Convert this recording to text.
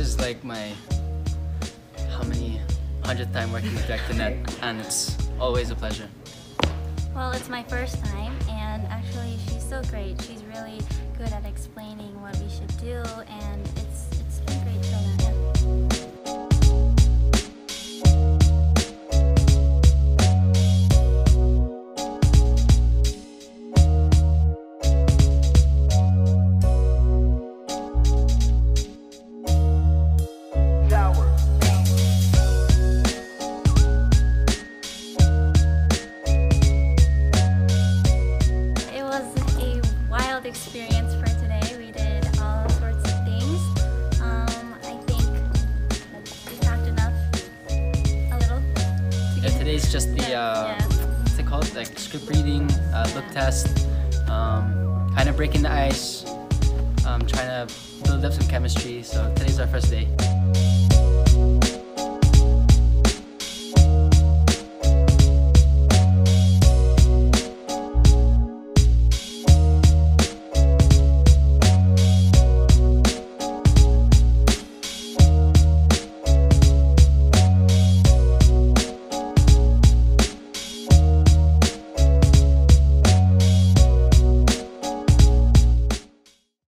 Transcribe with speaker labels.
Speaker 1: is like my how many hundredth time working with Rectinet, and it's always a pleasure.
Speaker 2: Well, it's my first time, and actually, she's so great. She's really good at explaining what we should do, and
Speaker 1: today's just the uh,
Speaker 2: yeah.
Speaker 1: what's it called? Like script reading, uh, look test, um, kind of breaking the ice, um, trying to build up some chemistry. So today's our first day.